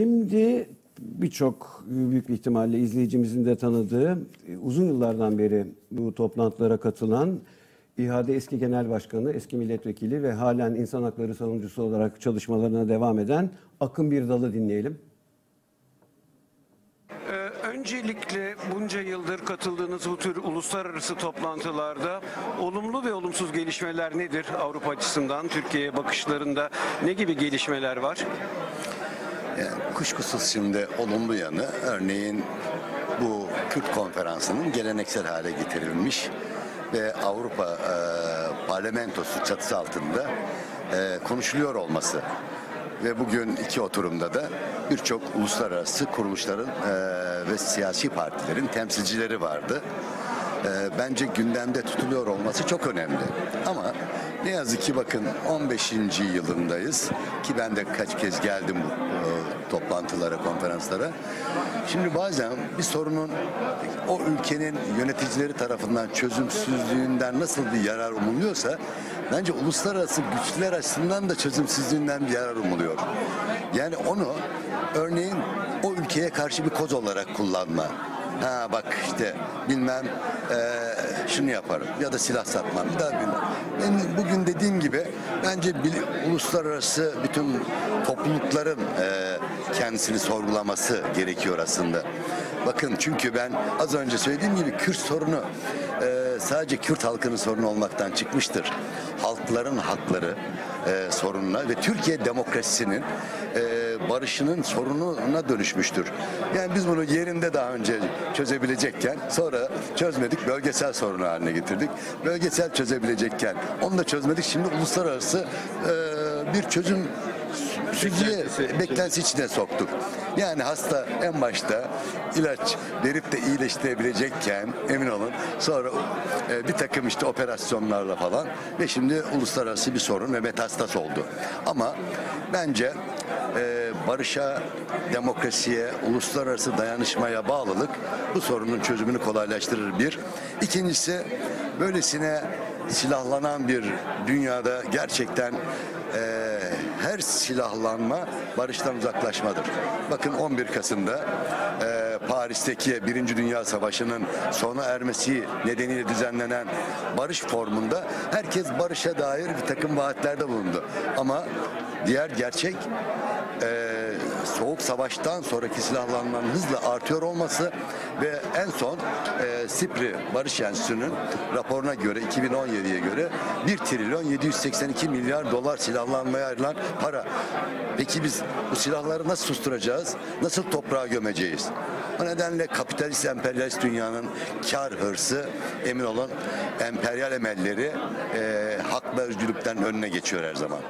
Şimdi birçok büyük ihtimalle izleyicimizin de tanıdığı uzun yıllardan beri bu toplantılara katılan İHAD eski genel başkanı, eski milletvekili ve halen insan hakları savunucusu olarak çalışmalarına devam eden Akın Birdal'ı dinleyelim. Ee, Öncelikle bunca yıldır katıldığınız bu tür uluslararası toplantılarda olumlu ve olumsuz gelişmeler nedir Avrupa açısından? Türkiye'ye bakışlarında ne gibi gelişmeler var? Yani kuşkusuz şimdi olumlu yanı örneğin bu Kürt konferansının geleneksel hale getirilmiş ve Avrupa e, parlamentosu çatısı altında e, konuşuluyor olması ve bugün iki oturumda da birçok uluslararası kuruluşların e, ve siyasi partilerin temsilcileri vardı. E, bence gündemde tutuluyor olması çok önemli. Ama ne yazık ki bakın 15. yılındayız ki ben de kaç kez geldim bu e, toplantılara, konferanslara. Şimdi bazen bir sorunun o ülkenin yöneticileri tarafından çözümsüzlüğünden nasıl bir yarar umuluyorsa bence uluslararası güçler açısından da çözümsüzlüğünden bir yarar umuluyor. Yani onu örneğin o ülkeye karşı bir koz olarak kullanma. Ha bak işte bilmem eee, şunu yaparım ya da silah satmam daha bilmem. Ben bugün dediğim gibi bence bil- uluslararası bütün toplulukların eee, kendisini sorgulaması gerekiyor aslında. Bakın çünkü ben az önce söylediğim gibi Kürt sorunu eee, sadece Kürt halkının sorunu olmaktan çıkmıştır. Halkların hakları eee sorununa ve Türkiye demokrasisinin eee, barışının sorununa dönüşmüştür. Yani biz bunu yerinde daha önce çözebilecekken sonra çözmedik bölgesel sorunu haline getirdik. Bölgesel çözebilecekken onu da çözmedik. Şimdi uluslararası eee, bir çözüm süzüye beklentisi içine soktuk. Yani hasta en başta ilaç verip de iyileştirebilecekken emin olun sonra e, bir takım işte operasyonlarla falan ve şimdi uluslararası bir sorun ve metastas oldu. Ama bence e, barışa, demokrasiye, uluslararası dayanışmaya bağlılık bu sorunun çözümünü kolaylaştırır bir. İkincisi böylesine silahlanan bir dünyada gerçekten her silahlanma barıştan uzaklaşmadır. Bakın 11 Kasım'da e, Paris'teki Birinci Dünya Savaşı'nın sona ermesi nedeniyle düzenlenen barış formunda herkes barışa dair bir takım vaatlerde bulundu. Ama diğer gerçek e, soğuk savaştan sonraki silahlanmanın hızla artıyor olması ve en son e, Sipri Barış Enstitüsü'nün raporuna göre 2017'ye göre 1 trilyon 782 milyar dolar silahlanmaya ayrılan para. Peki biz bu silahları nasıl susturacağız? Nasıl toprağa gömeceğiz? O nedenle kapitalist emperyalist dünyanın kar hırsı emin olun emperyal emelleri e, hak ve özgürlükten önüne geçiyor her zaman.